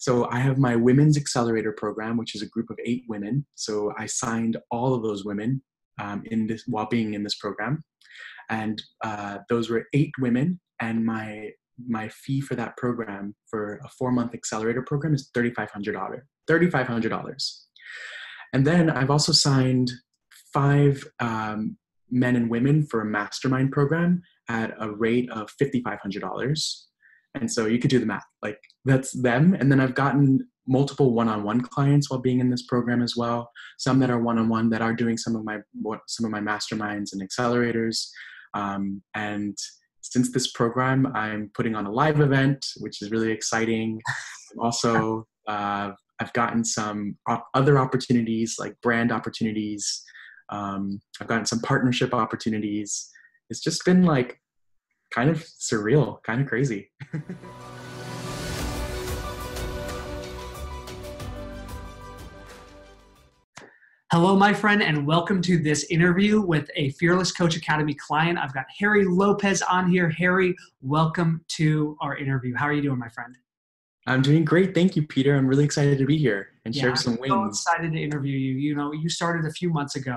So I have my Women's Accelerator program, which is a group of eight women. So I signed all of those women um, in this while being in this program, and uh, those were eight women. And my my fee for that program for a four month accelerator program is thirty five hundred dollars. Thirty five hundred dollars. And then I've also signed five um, men and women for a mastermind program at a rate of fifty five hundred dollars. And so you could do the math. Like that's them. And then I've gotten multiple one-on-one clients while being in this program as well. Some that are one-on-one that are doing some of my some of my masterminds and accelerators. Um, and since this program, I'm putting on a live event, which is really exciting. also, uh, I've gotten some op- other opportunities like brand opportunities. Um, I've gotten some partnership opportunities. It's just been like kind of surreal, kind of crazy. Hello, my friend, and welcome to this interview with a Fearless Coach Academy client. I've got Harry Lopez on here. Harry, welcome to our interview. How are you doing, my friend? I'm doing great. Thank you, Peter. I'm really excited to be here and yeah, share some I'm wins. so excited to interview you. You know, you started a few months ago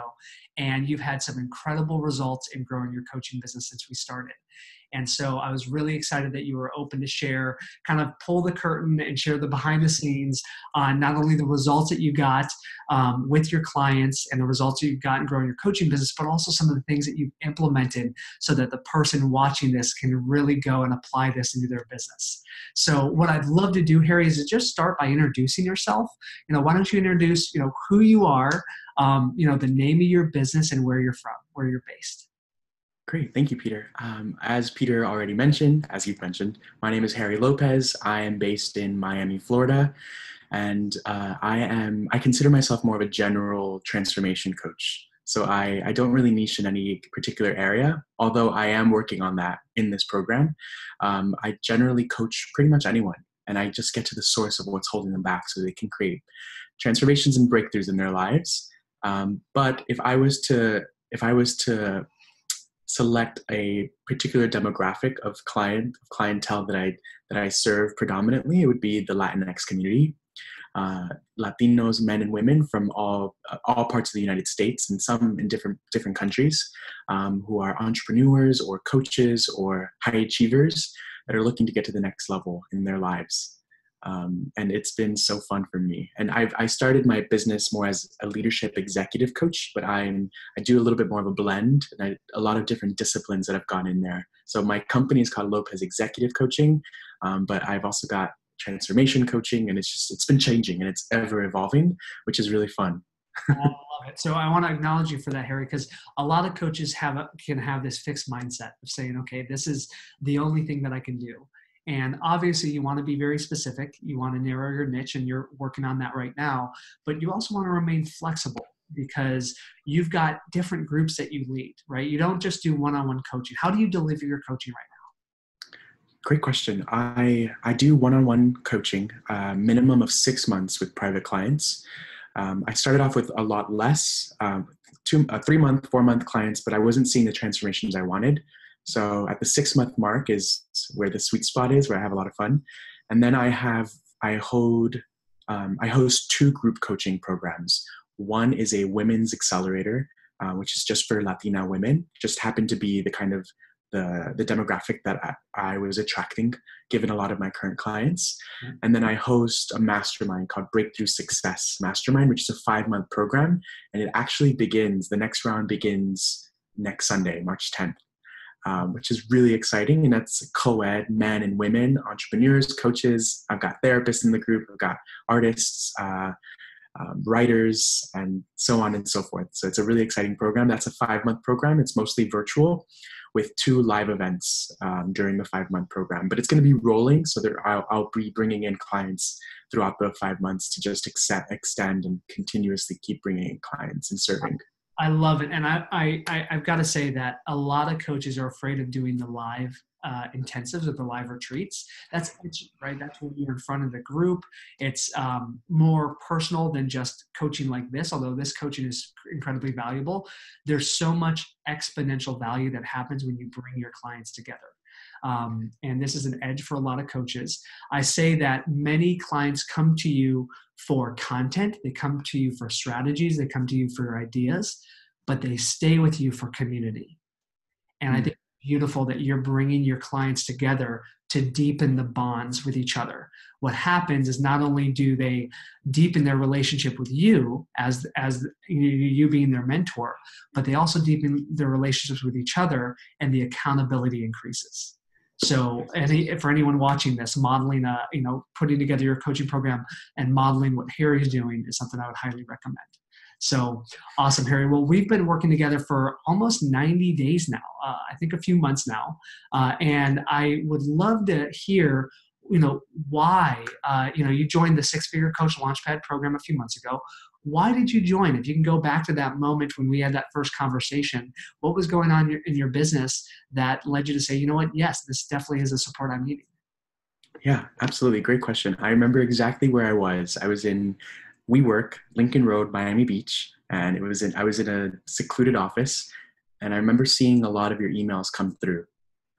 and you've had some incredible results in growing your coaching business since we started. And so I was really excited that you were open to share, kind of pull the curtain and share the behind the scenes on not only the results that you got um, with your clients and the results you've gotten growing your coaching business, but also some of the things that you've implemented so that the person watching this can really go and apply this into their business. So what I'd love to do, Harry, is to just start by introducing yourself. You know, why don't you introduce, you know, who you are, um, you know, the name of your business and where you're from, where you're based. Great, thank you, Peter. Um, as Peter already mentioned, as you've mentioned, my name is Harry Lopez. I am based in Miami, Florida, and uh, I am I consider myself more of a general transformation coach. So I, I don't really niche in any particular area, although I am working on that in this program. Um, I generally coach pretty much anyone, and I just get to the source of what's holding them back so they can create transformations and breakthroughs in their lives. Um, but if I was to if I was to select a particular demographic of client of clientele that I that I serve predominantly, it would be the Latinx community, uh, Latinos, men and women from all uh, all parts of the United States and some in different different countries, um, who are entrepreneurs or coaches or high achievers that are looking to get to the next level in their lives um, and it's been so fun for me. And I've I started my business more as a leadership executive coach, but I'm I do a little bit more of a blend and I, a lot of different disciplines that have gone in there. So my company is called Lopez Executive Coaching, um, but I've also got transformation coaching, and it's just it's been changing and it's ever evolving, which is really fun. I love it. So I want to acknowledge you for that, Harry, because a lot of coaches have a, can have this fixed mindset of saying, okay, this is the only thing that I can do. And obviously, you want to be very specific. You want to narrow your niche, and you're working on that right now. But you also want to remain flexible because you've got different groups that you lead, right? You don't just do one on one coaching. How do you deliver your coaching right now? Great question. I, I do one on one coaching, uh, minimum of six months with private clients. Um, I started off with a lot less, um, two, uh, three month, four month clients, but I wasn't seeing the transformations I wanted. So at the six month mark is where the sweet spot is, where I have a lot of fun. And then I have I hold um, I host two group coaching programs. One is a women's accelerator, uh, which is just for Latina women. Just happened to be the kind of the, the demographic that I, I was attracting, given a lot of my current clients. Mm-hmm. And then I host a mastermind called Breakthrough Success Mastermind, which is a five month program. And it actually begins, the next round begins next Sunday, March 10th um, which is really exciting. And that's co ed men and women, entrepreneurs, coaches. I've got therapists in the group, I've got artists, uh, um, writers, and so on and so forth. So it's a really exciting program. That's a five month program, it's mostly virtual with two live events um, during the five month program. But it's going to be rolling, so there, I'll, I'll, be bringing in clients throughout the five months to just accept, extend and continuously keep bringing in clients and serving. I love it, and I, I, I have got to say that a lot of coaches are afraid of doing the live uh, intensives or the live retreats. That's right. That's when you're in front of the group. It's um, more personal than just coaching like this. Although this coaching is incredibly valuable, there's so much exponential value that happens when you bring your clients together. Um, and this is an edge for a lot of coaches. I say that many clients come to you for content, they come to you for strategies, they come to you for ideas, but they stay with you for community. And mm-hmm. I hmm. think beautiful that you're bringing your clients together to deepen the bonds with each other what happens is not only do they deepen their relationship with you as as you being their mentor but they also deepen their relationships with each other and the accountability increases so any, for anyone watching this modeling a you know putting together your coaching program and modeling what harry is doing is something i would highly recommend so awesome, Harry. Well, we've been working together for almost 90 days now, uh, I think a few months now. Uh, and I would love to hear you know why uh, you know you joined the six figure coach launchpad program a few months ago why did you join? If you can go back to that moment when we had that first conversation what was going on in your, in your business that led you to say you know what? Yes this definitely is the support i'm needing. Yeah absolutely. Great question. I remember exactly where i was. I was in WeWork, Lincoln Road, Miami Beach, and it was in I was in a secluded office, and I remember seeing a lot of your emails come through.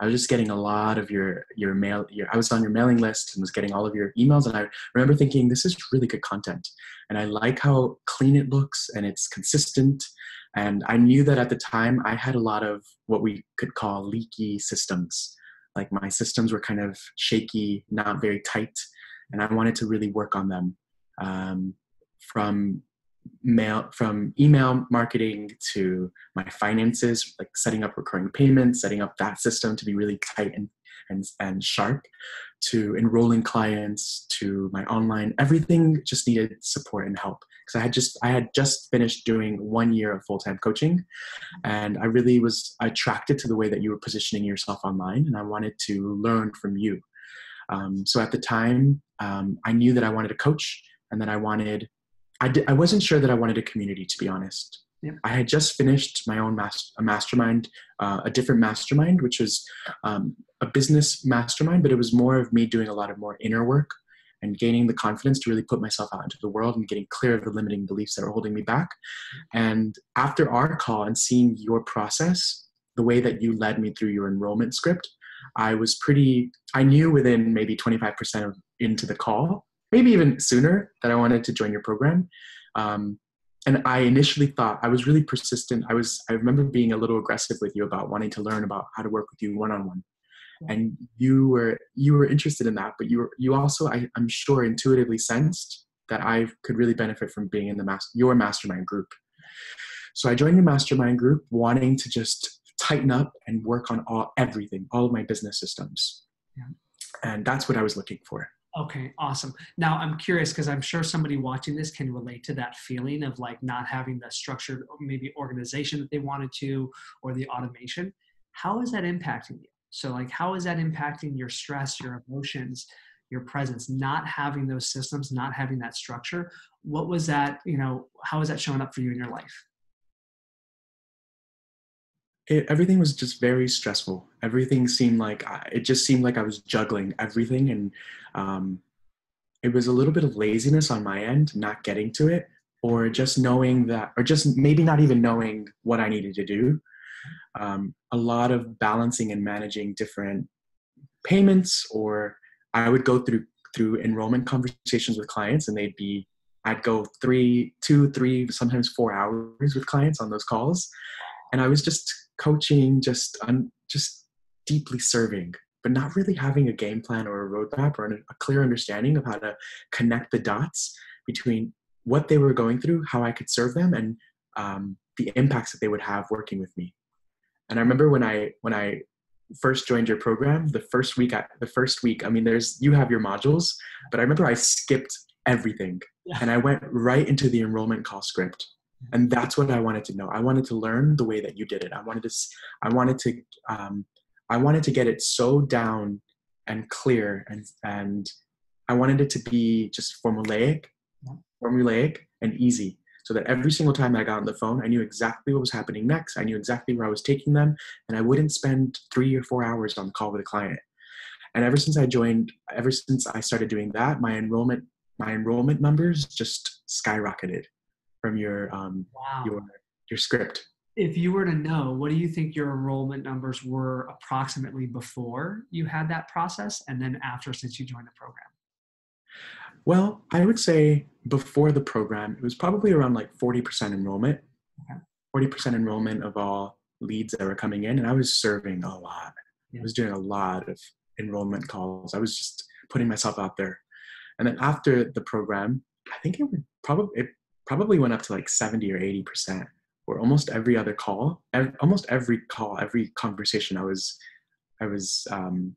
I was just getting a lot of your your mail. Your, I was on your mailing list and was getting all of your emails, and I remember thinking this is really good content, and I like how clean it looks and it's consistent. And I knew that at the time I had a lot of what we could call leaky systems. Like my systems were kind of shaky, not very tight, and I wanted to really work on them. Um, from mail from email marketing to my finances like setting up recurring payments setting up that system to be really tight and and, and sharp to enrolling clients to my online everything just needed support and help. Because i had just i had just finished doing one year of full-time coaching and i really was attracted to the way that you were positioning yourself online and i wanted to learn from you. Um, so at the time um, i knew that i wanted to coach and that i wanted I, wasn't sure that I wanted a community, to be honest. Yep. I had just finished my own mas- a mastermind, uh, a different mastermind, which was um, a business mastermind, but it was more of me doing a lot of more inner work and gaining the confidence to really put myself out into the world and getting clear of the limiting beliefs that were holding me back. And after our call and seeing your process, the way that you led me through your enrollment script, I was pretty, I knew within maybe 25% of into the call maybe even sooner that I wanted to join your program. Um, and I initially thought I was really persistent. I was I remember being a little aggressive with you about wanting to learn about how to work with you one on one. And you were you were interested in that, but you were you also I, I'm sure intuitively sensed that I could really benefit from being in the mas- your mastermind group. So I joined your mastermind group wanting to just tighten up and work on all everything, all of my business systems. Yeah. And that's what I was looking for. Okay, awesome. Now I'm curious because I'm sure somebody watching this can relate to that feeling of like not having the structured maybe organization that they wanted to or the automation. How is that impacting you? So like how is that impacting your stress, your emotions, your presence, not having those systems, not having that structure? What was that, you know, how is that showing up for you in your life? It, everything was just very stressful. Everything seemed like I, it just seemed like I was juggling everything, and um, it was a little bit of laziness on my end, not getting to it, or just knowing that, or just maybe not even knowing what I needed to do. Um, a lot of balancing and managing different payments, or I would go through through enrollment conversations with clients, and they'd be I'd go three, two, three, sometimes four hours with clients on those calls, and I was just coaching, just un, just deeply serving, but not really having a game plan or a roadmap or a clear understanding of how to connect the dots between what they were going through, how I could serve them, and um, the impacts that they would have working with me. And I remember when I when I first joined your program, the first week, I, the first week, I mean, there's you have your modules, but I remember I skipped everything yeah. and I went right into the enrollment call script and that's what i wanted to know. I wanted to learn the way that you did it. I wanted to i wanted to um, i wanted to get it so down and clear and and i wanted it to be just formulaic formulaic and easy so that every single time i got on the phone i knew exactly what was happening next. I knew exactly where i was taking them and i wouldn't spend three or four hours on the call with a client. And ever since i joined ever since i started doing that my enrollment my enrollment numbers just skyrocketed from your um, wow. your your script. if you were to know, what do you think your enrollment numbers were approximately before you had that process and then after since you joined the program? Well, I would say before the program, it was probably around like 40% enrollment. Okay. 40% enrollment of all leads that were coming in, and I was serving a lot. Yeah. I was doing a lot of enrollment calls. I was just putting myself out there. And then after the program, I think it would probably it probably went up to like 70 or 80 percent where almost every other call every, almost every call every conversation i was i was um,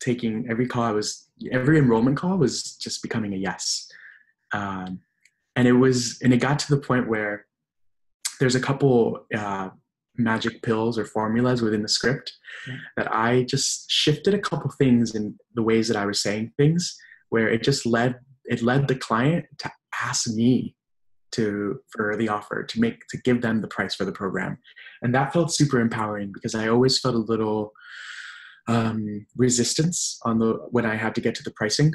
taking every call i was every enrollment call was just becoming a yes um, and it was and it got to the point where there's a couple uh, magic pills or formulas within the script yeah. that i just shifted a couple things in the ways that i was saying things where it just led it led the client to ask me to for the offer to make to give them the price for the program. And that felt super empowering because i always felt a little um, resistance on the when i had to get to the pricing.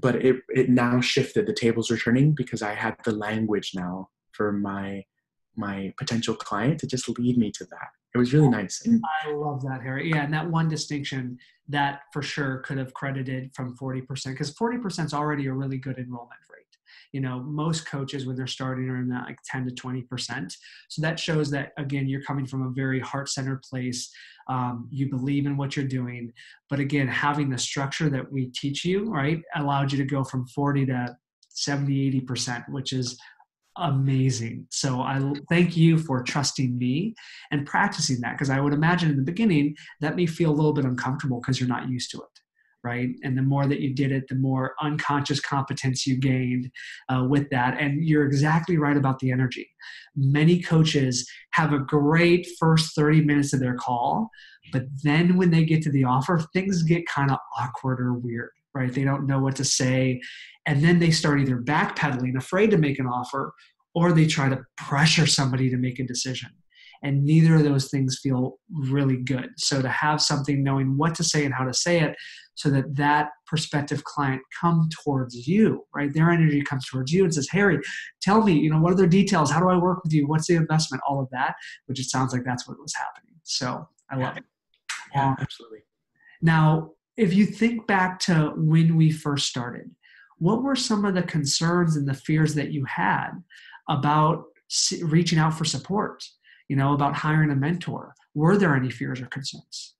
But it it now shifted. The tables returning because i had the language now for my my potential client to just lead me to that. It was really nice. And i love that harry. Yeah and that one distinction that for sure could have credited from 40% because 40% is already a really good enrollment rate you know most coaches when they're starting are in that like 10 to 20 percent. So that shows that again you're coming from a very heart-centered place. Um, you believe in what you're doing. But again having the structure that we teach you right allowed you to go from 40 to 70 80 percent which is amazing. So I thank you for trusting me and practicing that because I would imagine in the beginning that may feel a little bit uncomfortable because you're not used to it right? And the more that you did it, the more unconscious competence you gained uh, with that. And you're exactly right about the energy. Many coaches have a great first 30 minutes of their call, but then when they get to the offer, things get kind of awkward or weird, right? They don't know what to say. And then they start either backpedaling, afraid to make an offer, or they try to pressure somebody to make a decision and neither of those things feel really good. So to have something knowing what to say and how to say it so that that prospective client come towards you right? Their energy comes towards you and says harry tell me you know what are the details? How do i work with you? What's the investment? All of that which it sounds like that's what was happening. So i love it. Yeah um, absolutely. now if you think back to when we first started what were some of the concerns and the fears that you had about reaching out for support you know, about hiring a mentor? Were there any fears or concerns?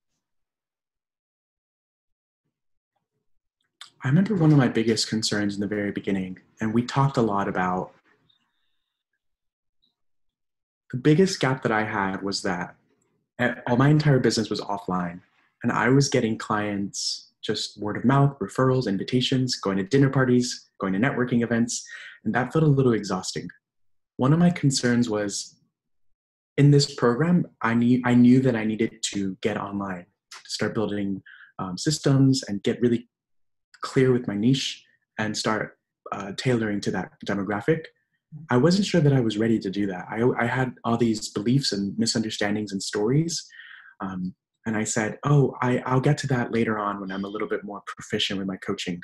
I remember one of my biggest concerns in the very beginning, and we talked a lot about the biggest gap that I had was that all my entire business was offline, and I was getting clients just word of mouth, referrals, invitations, going to dinner parties, going to networking events, and that felt a little exhausting. One of my concerns was in this program, I need I knew that I needed to get online, to start building um, systems and get really clear with my niche and start uh, tailoring to that demographic. I wasn't sure that I was ready to do that. I, I had all these beliefs and misunderstandings and stories. Um, and I said, oh, I, I'll get to that later on when I'm a little bit more proficient with my coaching.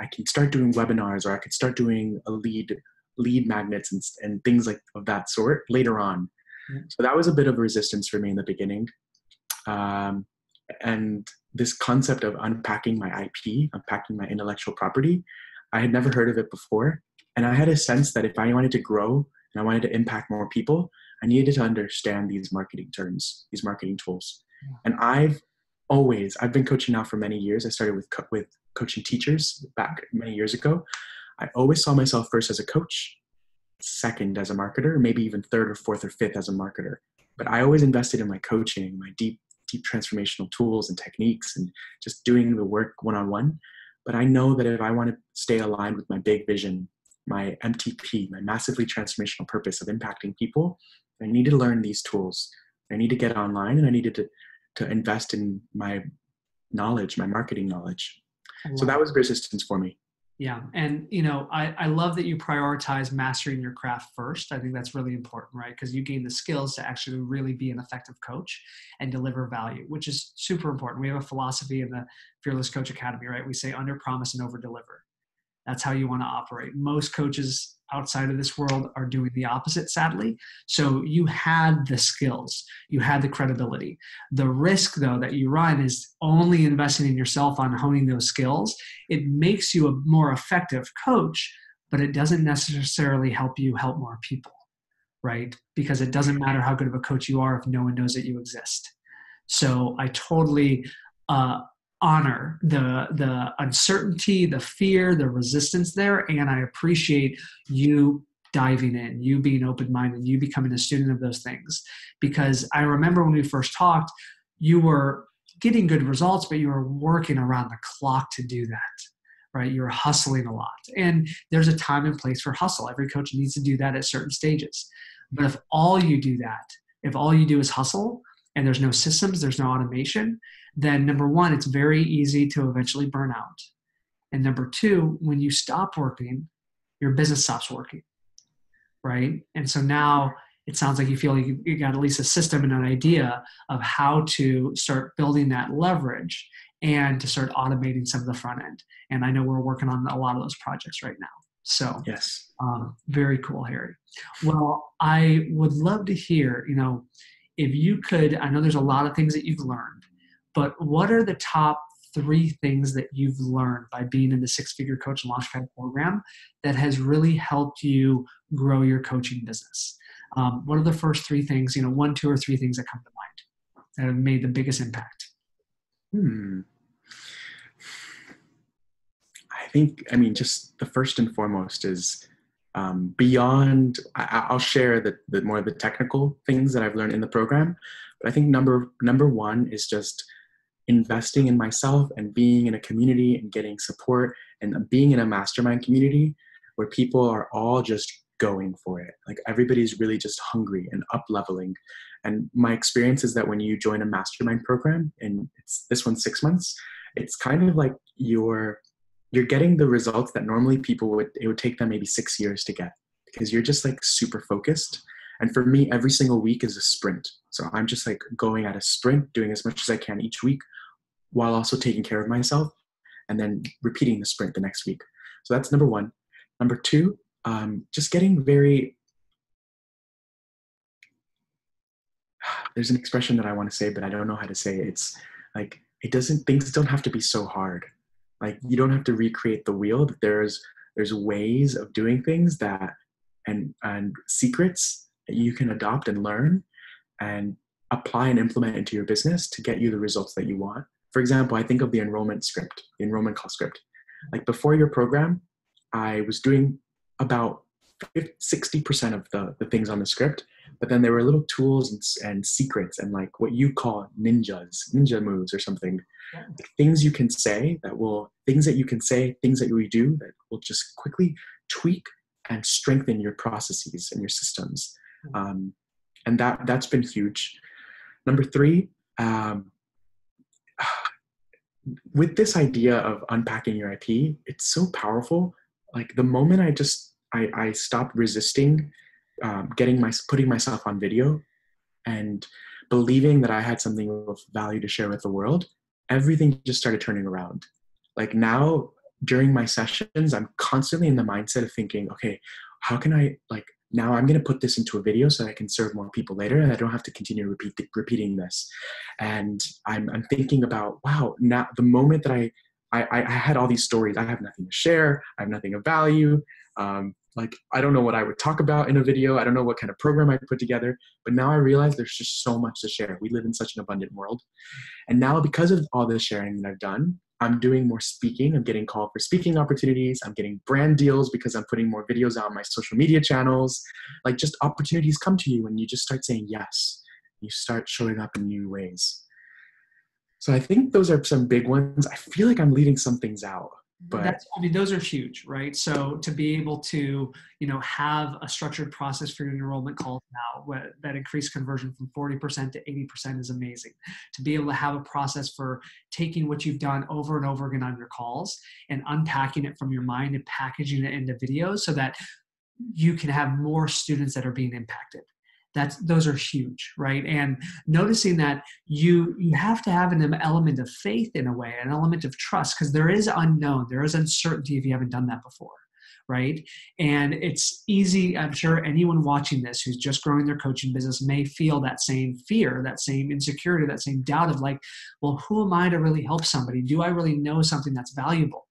I can start doing webinars or I could start doing a lead lead magnets and, and things like of that sort later on so that was a bit of resistance for me in the beginning. Um, and this concept of unpacking my IP, unpacking my intellectual property, I had never heard of it before. And I had a sense that if I wanted to grow and I wanted to impact more people, I needed to understand these marketing terms, these marketing tools. And I've always, I've been coaching now for many years. I started with, co- with coaching teachers back many years ago. I always saw myself first as a coach second as a marketer, maybe even third or fourth or fifth as a marketer. But I always invested in my coaching, my deep, deep transformational tools and techniques, and just doing the work one on one. But I know that if I want to stay aligned with my big vision, my MTP, my massively transformational purpose of impacting people, I need to learn these tools. I need to get online and I needed to, to invest in my knowledge, my marketing knowledge. So that was resistance for me. Yeah. And, you know, I, I love that you prioritize mastering your craft first. I think that's really important, right? Because you gain the skills to actually really be an effective coach and deliver value, which is super important. We have a philosophy in the Fearless Coach Academy, right? We say under promise and over deliver. That's how you want to operate. Most coaches outside of this world are doing the opposite, sadly. So you had the skills, you had the credibility. The risk, though, that you run is only investing in yourself on honing those skills. It makes you a more effective coach, but it doesn't necessarily help you help more people, right? Because it doesn't matter how good of a coach you are if no one knows that you exist. So I totally uh, honor the the uncertainty the fear the resistance there and i appreciate you diving in you being open-minded you becoming a student of those things. Because i remember when we first talked you were getting good results but you were working around the clock to do that right? You're hustling a lot. And there's a time and place for hustle. Every coach needs to do that at certain stages. But if all you do that if all you do is hustle and there's no systems there's no automation then number one, it's very easy to eventually burn out. And number two, when you stop working, your business stops working. Right. And so now it sounds like you feel like you got at least a system and an idea of how to start building that leverage and to start automating some of the front end. And I know we're working on a lot of those projects right now. So yes, um, very cool, Harry. Well, I would love to hear, you know, if you could. I know there's a lot of things that you've learned, but what are the top three things that you've learned by being in the six figure coach launchpad program that has really helped you grow your coaching business? Um, what are the first three things you know one two or three things that come to mind that have made the biggest impact? Hmm. I think i mean just the first and foremost is um, beyond I, will share the, the more of the technical things that i've learned in the program but i think number number one is just investing in myself and being in a community and getting support and being in a mastermind community where people are all just going for it. Like everybody's really just hungry and up leveling. And my experience is that when you join a mastermind program, and it's this one's six months, it's kind of like you're you're getting the results that normally people would it would take them maybe six years to get because you're just like super focused. And for me, every single week is a sprint. So I'm just like going at a sprint, doing as much as I can each week, while also taking care of myself and then repeating the sprint the next week. So that's number one. Number two, um, just getting very. There's an expression that I want to say, but I don't know how to say it. It's like it doesn't. Things don't have to be so hard. Like you don't have to recreate the wheel. There's there's ways of doing things that and and secrets that you can adopt and learn and apply and implement into your business to get you the results that you want for example, I think of the enrollment script, the enrollment call script. Like before your program, I was doing about 60% of the, the things on the script, but then there were little tools and, and secrets and like what you call ninjas, ninja moves or something. Yeah. Things you can say that will, things that you can say, things that you do that will just quickly tweak and strengthen your processes and your systems. Hmm. Um, and that, that's been huge. Number three, um, with this idea of unpacking your IP, it's so powerful. Like the moment I just I, I stopped resisting um, getting my putting myself on video and believing that I had something of value to share with the world, everything just started turning around. Like now during my sessions, I'm constantly in the mindset of thinking, okay, how can I like now I'm going to put this into a video so I can serve more people later and I don't have to continue repeat, repeating this. And I'm, I'm thinking about, wow, now the moment that I, I, I had all these stories, I have nothing to share, I have nothing of value. Um, like, I don't know what I would talk about in a video. I don't know what kind of program I put together, but now I realize there's just so much to share. We live in such an abundant world. And now because of all the sharing that I've done, I'm doing more speaking. I'm getting called for speaking opportunities. I'm getting brand deals because I'm putting more videos out on my social media channels. Like just opportunities come to you and you just start saying yes. You start showing up in new ways. So I think those are some big ones. I feel like I'm leaving some things out but That's, i mean those are huge right? So to be able to you know have a structured process for your enrollment calls now that increased conversion from 40% to 80% is amazing. To be able to have a process for taking what you've done over and over again on your calls and unpacking it from your mind and packaging it into videos so that you can have more students that are being impacted that's those are huge right? And noticing that you you have to have an element of faith in a way an element of trust because there is unknown there is uncertainty if you haven't done that before right? And it's easy i'm sure anyone watching this who's just growing their coaching business may feel that same fear that same insecurity that same doubt of like well who am i to really help somebody? Do i really know something that's valuable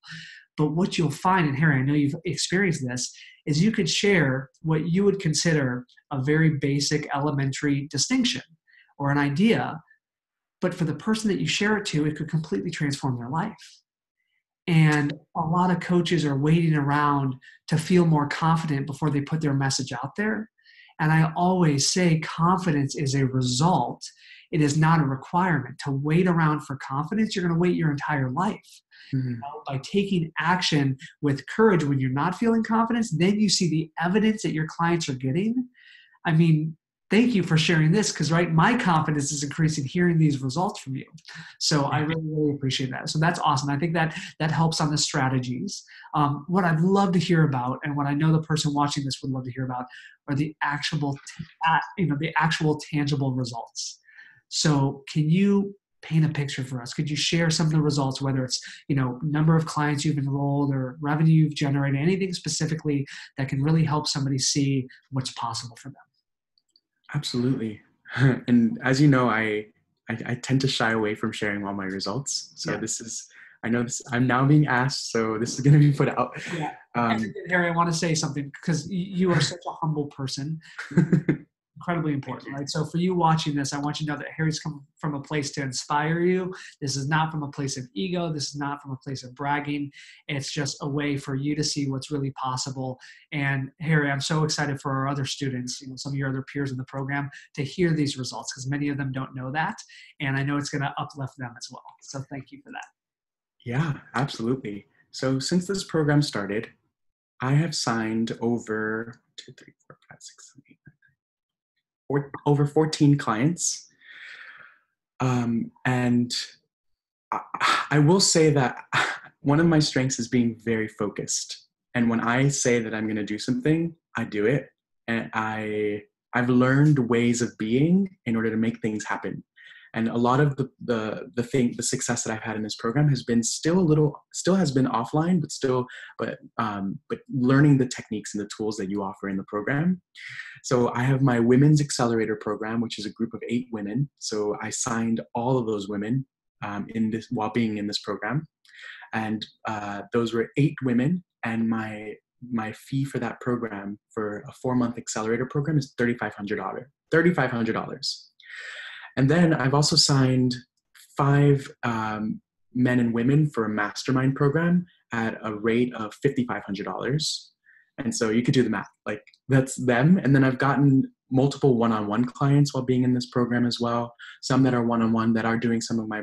but what you'll find, and Harry, I know you've experienced this, is you could share what you would consider a very basic elementary distinction or an idea, but for the person that you share it to, it could completely transform their life. And a lot of coaches are waiting around to feel more confident before they put their message out there. And I always say confidence is a result, it is not a requirement. To wait around for confidence, you're going to wait your entire life. Mm-hmm. You know, by taking action with courage when you're not feeling confidence, then you see the evidence that your clients are getting. I mean, thank you for sharing this because right my confidence is increasing hearing these results from you so i really really appreciate that so that's awesome i think that that helps on the strategies um, what i'd love to hear about and what i know the person watching this would love to hear about are the actual you know the actual tangible results so can you paint a picture for us? Could you share some of the results, whether it's you know number of clients you've enrolled or revenue you've generated, anything specifically that can really help somebody see what's possible for them? Absolutely. And as you know, I, I, I tend to shy away from sharing all my results. So yeah. this is I know this. I'm now being asked, so this is going to be put out. Yeah. Um, Harry, I want to say something because you are such a humble person. incredibly important, right? So for you watching this, I want you to know that Harry's come from a place to inspire you. This is not from a place of ego. This is not from a place of bragging. It's just a way for you to see what's really possible. And Harry, I'm so excited for our other students, you know, some of your other peers in the program to hear these results because many of them don't know that. And I know it's going to uplift them as well. So thank you for that. Yeah, absolutely. So since this program started, I have signed over two, three, four, five, six, seven, eight, four, over 14 clients. Um, and I, I will say that one of my strengths is being very focused. And when I say that I'm going to do something, I do it. And I I've learned ways of being in order to make things happen and a lot of the the the thing the success that i've had in this program has been still a little still has been offline but still but um, but learning the techniques and the tools that you offer in the program. So i have my women's accelerator program which is a group of eight women. So i signed all of those women um, in this while being in this program. And uh, those were eight women. And my my fee for that program for a four month accelerator program is $3500 $3500 and then I've also signed five um, men and women for a mastermind program at a rate of $5,500. And so you could do the math. Like that's them. And then I've gotten multiple one-on-one clients while being in this program as well. Some that are one-on-one that are doing some of my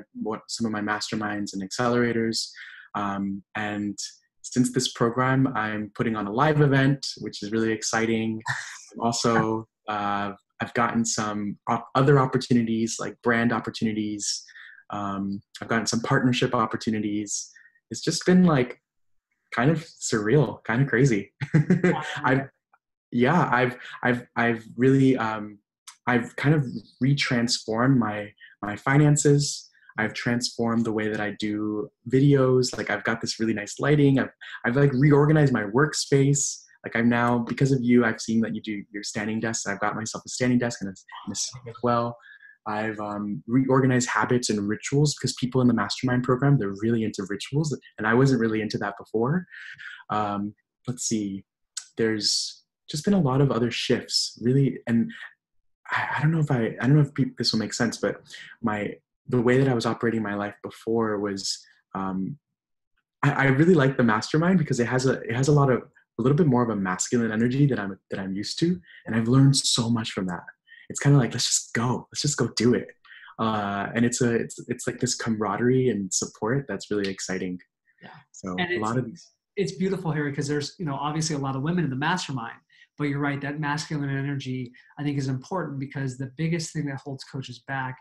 some of my masterminds and accelerators. Um, and since this program, I'm putting on a live event, which is really exciting. I'm also uh, I've gotten some other opportunities like brand opportunities. Um, I've gotten some partnership opportunities. It's just been like kind of surreal, kind of crazy. I've, yeah, I've, I've, I've really, um, I've kind of retransformed my, my finances. I've transformed the way that I do videos. Like I've got this really nice lighting. I've, I've like reorganized my workspace like I'm now because of you, I've seen that you do your standing desks. I've got myself a standing desk and a, and a as well. I've um, reorganized habits and rituals because people in the mastermind program they're really into rituals, and I wasn't really into that before. Um, let's see, there's just been a lot of other shifts, really, and I, I don't know if I I don't know if this will make sense, but my the way that I was operating my life before was um, I, I really like the mastermind because it has a it has a lot of a little bit more of a masculine energy that I'm that I'm used to, and I've learned so much from that. It's kind of like let's just go, let's just go do it, uh, and it's a it's it's like this camaraderie and support that's really exciting. Yeah. So a lot of these. It's beautiful, Harry, because there's you know obviously a lot of women in the mastermind, but you're right that masculine energy I think is important because the biggest thing that holds coaches back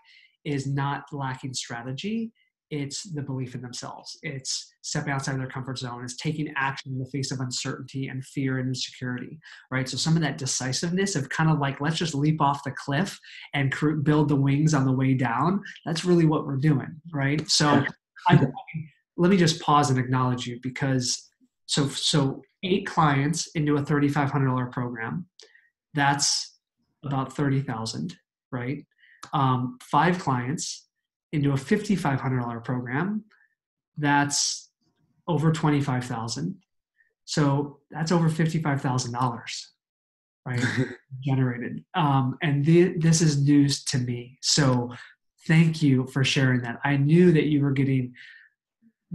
is not lacking strategy it's the belief in themselves. It's stepping outside of their comfort zone. It's taking action in the face of uncertainty and fear and insecurity, right? So some of that decisiveness of kind of like, let's just leap off the cliff and cr- build the wings on the way down. That's really what we're doing, right? So I, let me just pause and acknowledge you because so so eight clients into a $3,500 program, that's about 30,000, right? Um, five clients into a $5,500 program, that's over 25,000. So that's over $55,000, right? generated. Um, and the, this is news to me. So thank you for sharing that. I knew that you were getting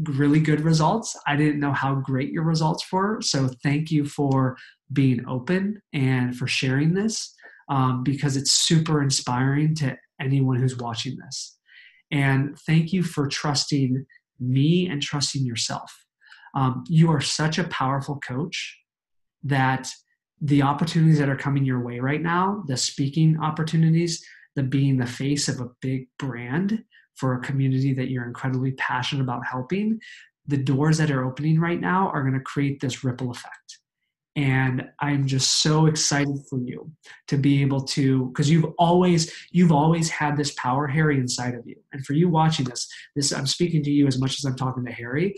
really good results. I didn't know how great your results were. So thank you for being open and for sharing this um, because it's super inspiring to anyone who's watching this. And thank you for trusting me and trusting yourself. Um, you are such a powerful coach that the opportunities that are coming your way right now, the speaking opportunities, the being the face of a big brand for a community that you're incredibly passionate about helping, the doors that are opening right now are going to create this ripple effect and i'm just so excited for you to be able to because you've always you've always had this power harry inside of you. And for you watching this this i'm speaking to you as much as i'm talking to harry.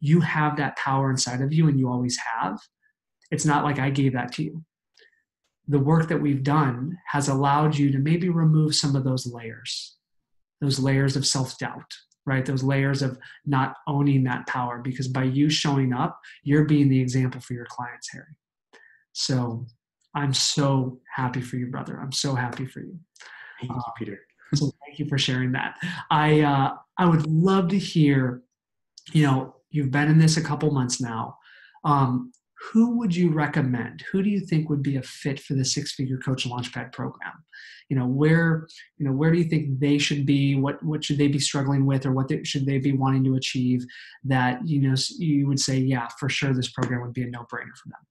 You have that power inside of you and you always have. It's not like i gave that to you. The work that we've done has allowed you to maybe remove some of those layers those layers of self-doubt right? Those layers of not owning that power because by you showing up, you're being the example for your clients, Harry. So I'm so happy for you, brother. I'm so happy for you. Thank you, Peter. so thank you for sharing that. I uh, I would love to hear. You know, you've been in this a couple months now. Um, who would you recommend? Who do you think would be a fit for the Six Figure Coach Launchpad program? You know, where you know where do you think they should be? What what should they be struggling with, or what they, should they be wanting to achieve? That you know you would say, yeah, for sure, this program would be a no brainer for them.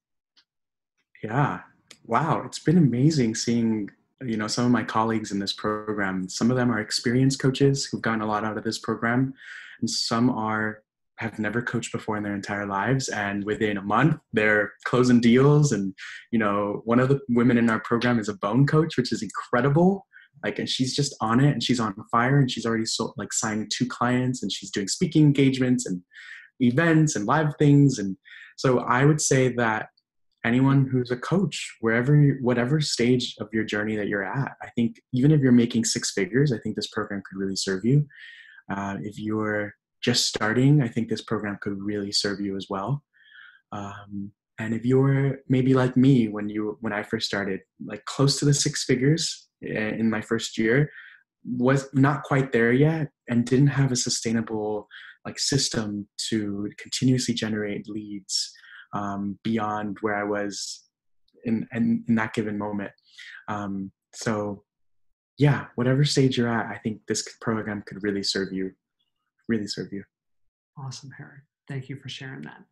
Yeah, wow, it's been amazing seeing you know some of my colleagues in this program. Some of them are experienced coaches who've gotten a lot out of this program, and some are have never coached before in their entire lives and within a month they're closing deals and you know one of the women in our program is a bone coach which is incredible. Like and she's just on it and she's on fire and she's already sold like signed two clients and she's doing speaking engagements and events and live things and so i would say that anyone who's a coach wherever whatever stage of your journey that you're at i think even if you're making six figures i think this program could really serve you. Uh, if you're just starting, I think this program could really serve you as well. Um, and if you're maybe like me when you when I first started, like close to the six figures eh, in my first year, was not quite there yet, and didn't have a sustainable like system to continuously generate leads um, beyond where I was in, in, in that given moment. Um, so yeah, whatever stage you're at, I think this program could really serve you really serve you. Awesome, Harry. Thank you for sharing that.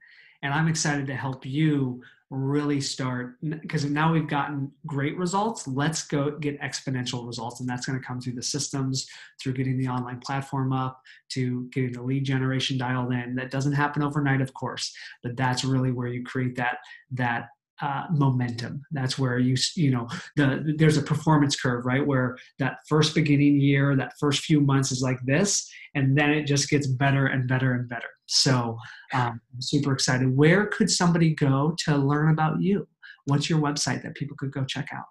And I'm excited to help you really start because now we've gotten great results. Let's go get exponential results. And that's going to come through the systems, through getting the online platform up, to getting the lead generation dialed in. That doesn't happen overnight, of course, but that's really where you create that that uh, momentum. That's where you you know the there's a performance curve, right? Where that first beginning year, that first few months is like this, and then it just gets better and better and better. So um, I'm super excited. Where could somebody go to learn about you? What's your website that people could go check out?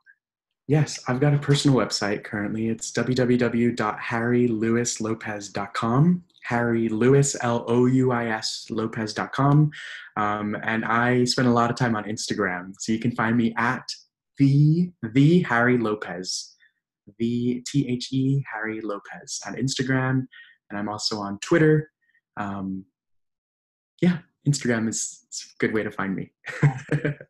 Yes, I've got a personal website currently. It's www.harrylouislopez.com. Harry Louis, L O U I S, Lopez.com. Um, and I spend a lot of time on Instagram. So you can find me at the, the Harry Lopez, the T H E Harry Lopez on Instagram. And I'm also on Twitter. Um, yeah, Instagram is, is, a good way to find me.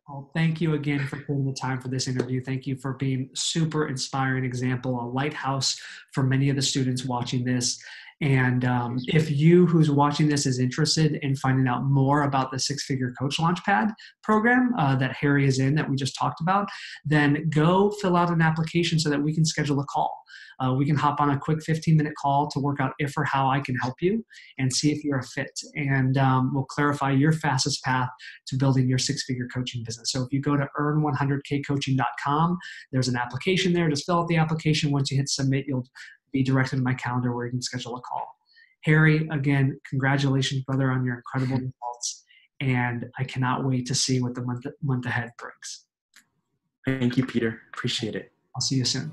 well, thank you again for taking the time for this interview. Thank you for being super inspiring example, a lighthouse for many of the students watching this. And um, if you who's watching this is interested in finding out more about the Six Figure Coach Launchpad program uh, that Harry is in that we just talked about, then go fill out an application so that we can schedule a call. Uh, we can hop on a quick 15 minute call to work out if or how I can help you and see if you're a fit. And um, we'll clarify your fastest path to building your six figure coaching business. So if you go to earn100kcoaching.com, there's an application there. Just fill out the application. Once you hit submit, you'll be directed to my calendar where you can schedule a call. Harry, again, congratulations, brother, on your incredible results. And I cannot wait to see what the month, month ahead brings. Thank you, Peter. Appreciate it. I'll see you soon.